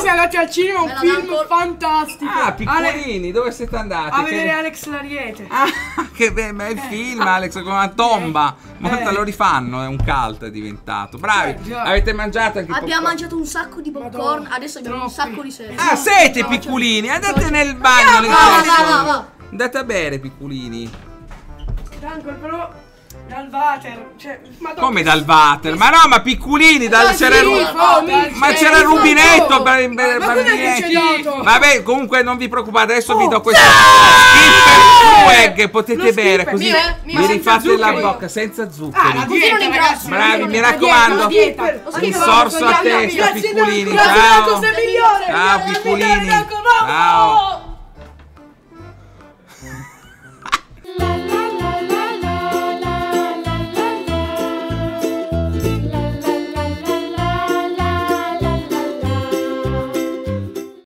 siamo andati al cinema, un film ancora- fantastico. Ah, Ale- piccolini, dove siete andati? a Che- vedere Alex l'Ariete. Ah, che be- bel film, Alex, con una tomba. Molta eh. lo rifanno, è un cult è diventato. Bravi. Eh, già. Avete mangiato anche Abbiamo popcorn? mangiato un sacco di popcorn, Madonna, adesso abbiamo un troppi. sacco di sete. Ah, siete piccolini, andate nel bagno. Va, nel va, va, cesso. va, va. Andate a bere, piccolini. Franco, però dal water. Cioè, madonna, Come che dal water? Ma no, ma piccolini, dal, c'era il ru- mi- Ma eh, c'era il rubinetto per, che c'è dato? Vabbè, comunque non vi preoccupate, adesso vi Oh, do questo sì! skipper swag, potete bere così vi senza rifate la bocca senza Ah, zuccheri. Bravi, mi raccomando. Un sorso a testa, piccolini. Ciao. Ciao, piccolini. Ciao.